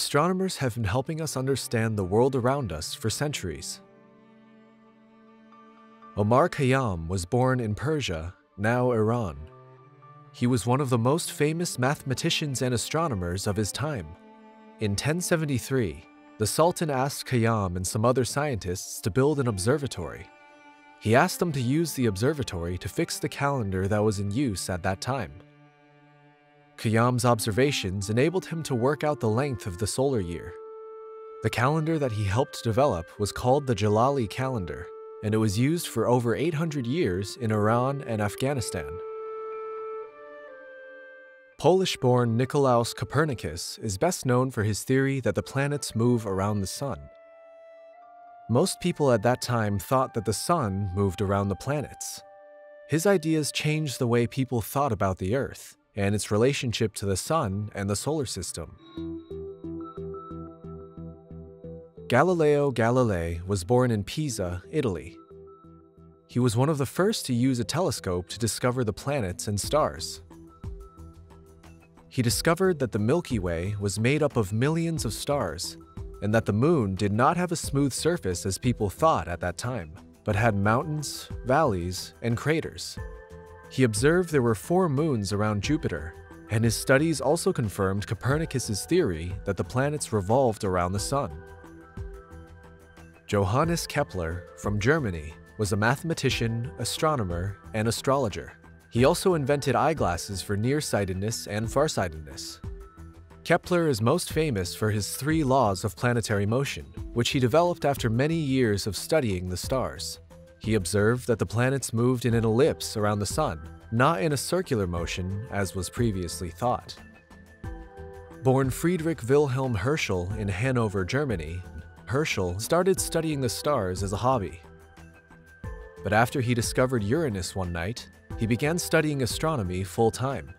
Astronomers have been helping us understand the world around us for centuries. Omar Khayyam was born in Persia, now Iran. He was one of the most famous mathematicians and astronomers of his time. In 1073, the Sultan asked Khayyam and some other scientists to build an observatory. He asked them to use the observatory to fix the calendar that was in use at that time. Khayyam's observations enabled him to work out the length of the solar year. The calendar that he helped develop was called the Jalali calendar, and it was used for over 800 years in Iran and Afghanistan. Polish-born Nicolaus Copernicus is best known for his theory that the planets move around the sun. Most people at that time thought that the sun moved around the planets. His ideas changed the way people thought about the Earth and its relationship to the sun and the solar system. Galileo Galilei was born in Pisa, Italy. He was one of the first to use a telescope to discover the planets and stars. He discovered that the Milky Way was made up of millions of stars, and that the moon did not have a smooth surface as people thought at that time, but had mountains, valleys, and craters. He observed there were four moons around Jupiter, and his studies also confirmed Copernicus's theory that the planets revolved around the sun. Johannes Kepler, from Germany, was a mathematician, astronomer, and astrologer. He also invented eyeglasses for nearsightedness and farsightedness. Kepler is most famous for his three laws of planetary motion, which he developed after many years of studying the stars. He observed that the planets moved in an ellipse around the Sun, not in a circular motion as was previously thought. Born Friedrich Wilhelm Herschel in Hanover, Germany, Herschel started studying the stars as a hobby. But after he discovered Uranus one night, he began studying astronomy full time.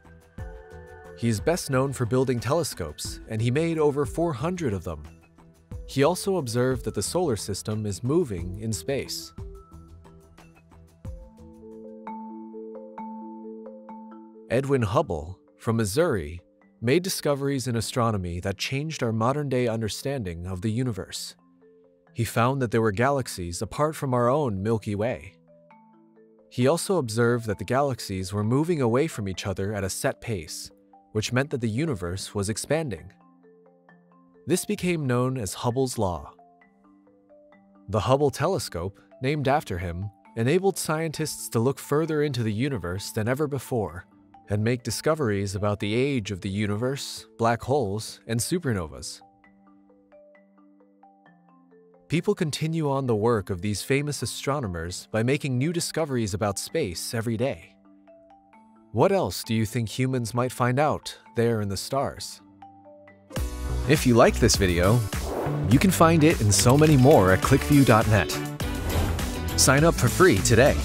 He is best known for building telescopes, and he made over 400 of them. He also observed that the solar system is moving in space. Edwin Hubble, from Missouri, made discoveries in astronomy that changed our modern-day understanding of the universe he found that there were galaxies apart from our own Milky Way. He also observed that the galaxies were moving away from each other at a set pace, which meant that the universe was expanding. This became known as Hubble's Law. The Hubble telescope, named after him, enabled scientists to look further into the universe than ever before and make discoveries about the age of the universe, black holes, and supernovas. People continue on the work of these famous astronomers by making new discoveries about space every day. What else do you think humans might find out there in the stars? If you liked this video, you can find it and so many more at clickview.net. Sign up for free today.